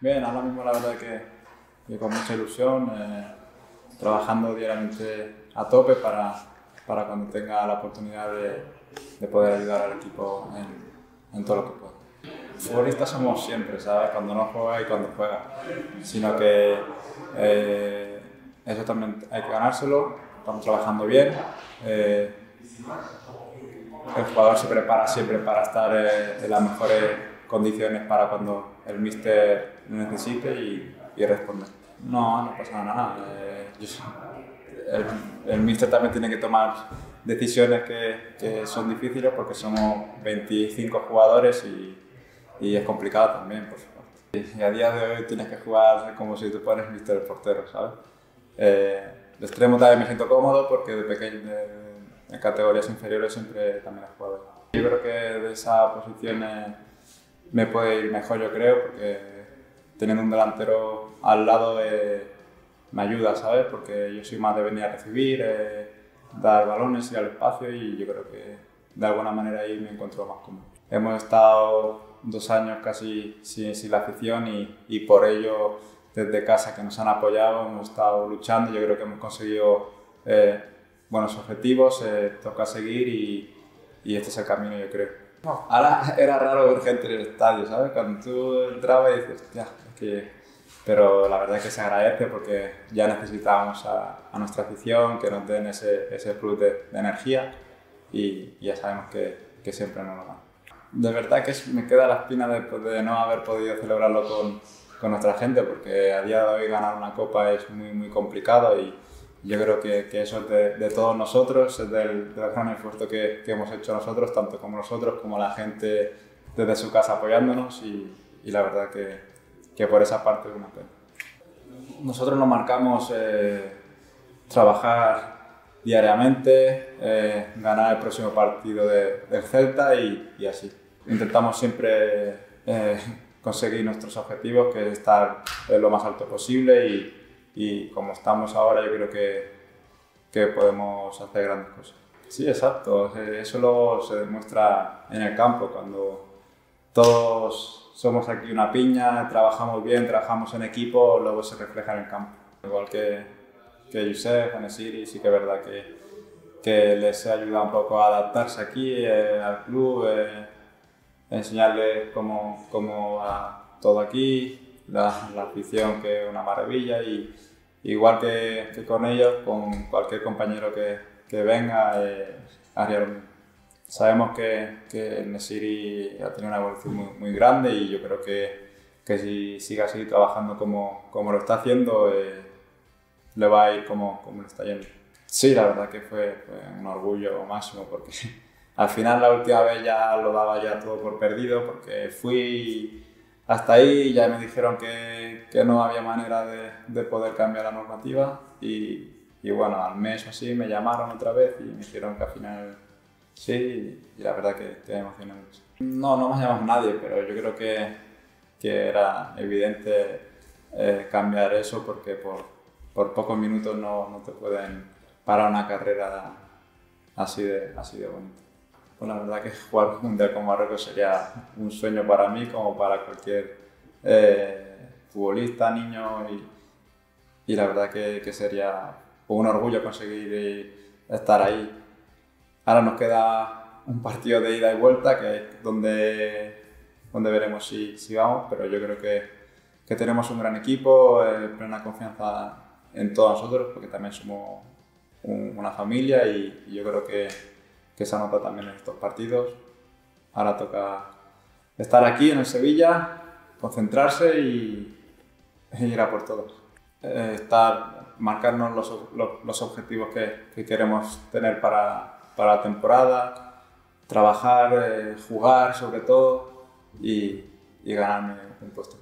Bien, ahora mismo la verdad que, con mucha ilusión, eh, trabajando diariamente a tope para, para cuando tenga la oportunidad de, de poder ayudar al equipo en, en todo lo que pueda. Futbolistas somos siempre, ¿sabes? Cuando no juega y cuando juega. Sino que eh, eso también hay que ganárselo, estamos trabajando bien. Eh, el jugador se prepara siempre para estar en las mejores condiciones para cuando el míster lo necesite y, y responder. No, no pasa nada. Eh, yo- el, el míster también tiene que tomar decisiones que, que son difíciles porque somos 25 jugadores y, y es complicado también, por supuesto. Y a día de hoy tienes que jugar como si tú fueras míster portero, ¿sabes? Eh, de extremo también me siento cómodo porque de pequeño, en categorías inferiores siempre también he jugado. Yo creo que de esa posición eh, me puede ir mejor, yo creo, porque teniendo un delantero al lado eh, me ayuda, ¿sabes? Porque yo soy más de venir a recibir, eh, dar balones, ir al espacio y yo creo que de alguna manera ahí me encuentro más cómodo. Hemos estado dos años casi sin, la afición y, por ello desde casa que nos han apoyado hemos estado luchando, yo creo que hemos conseguido eh, buenos objetivos, toca seguir y este es el camino yo creo. Ahora era raro ver gente en el estadio, ¿sabes? Cuando tú entrabas y dices, es que... Pero la verdad es que se agradece porque ya necesitábamos a, a nuestra afición que nos den ese, ese plus de, de energía y, y ya sabemos que, que siempre nos lo dan. De verdad que me queda la espina de, de no haber podido celebrarlo con, con nuestra gente porque a día de hoy ganar una copa es muy, muy complicado y yo creo que, que eso es de, de todos nosotros, es del, del gran esfuerzo que, que hemos hecho nosotros, tanto como nosotros como la gente desde su casa apoyándonos y, y la verdad que, que por esa parte es una pena. Nosotros nos marcamos eh, trabajar diariamente, eh, ganar el próximo partido de- del Celta y, y así. Intentamos siempre eh, conseguir nuestros objetivos, que es estar lo más alto posible y, y como estamos ahora yo creo que, que podemos hacer grandes cosas. Sí, exacto. Eso luego se demuestra en el campo cuando todos somos aquí una piña, trabajamos bien, trabajamos en equipo, luego se refleja en el campo. Igual que, que Yusef, Anesiri, sí que es verdad que, que les he ayudado un poco a adaptarse aquí eh, al club, eh, enseñarles cómo, cómo va todo aquí, la, la afición que es una maravilla y igual que, que con ellos, con cualquier compañero que, que venga, eh, mismo. Sabemos que, que el Nesiri ha tenido una evolución muy, muy grande y yo creo que, que si sigue así trabajando como, como lo está haciendo, eh, le va a ir como, como le está yendo. Sí, la verdad que fue, fue un orgullo máximo porque al final la última vez ya lo daba ya todo por perdido porque fui hasta ahí ya me dijeron que, que no había manera de, de poder cambiar la normativa y, y bueno, al mes o así me llamaron otra vez y me dijeron que al final sí y la verdad que, me emocioné mucho. No, no me llamado nadie, pero yo creo que, que era evidente eh, cambiar eso porque por, por pocos minutos no, no te pueden parar una carrera así de, así de bonita. La verdad que jugar un mundial con Marruecos sería un sueño para mí como para cualquier eh, futbolista, niño y, y la verdad que, que sería un orgullo conseguir estar ahí. Ahora nos queda un partido de ida y vuelta que donde, donde veremos si, si vamos, pero yo creo que, que tenemos un gran equipo, eh, plena confianza en todos nosotros porque también somos un- una familia y yo creo que, que se nota también en estos partidos. Ahora toca estar aquí en el Sevilla, concentrarse y, y ir a por todos. Eh, estar, marcarnos los- los objetivos que, que queremos tener para, para la temporada, trabajar, eh, jugar sobre todo y, y ganarme un puesto.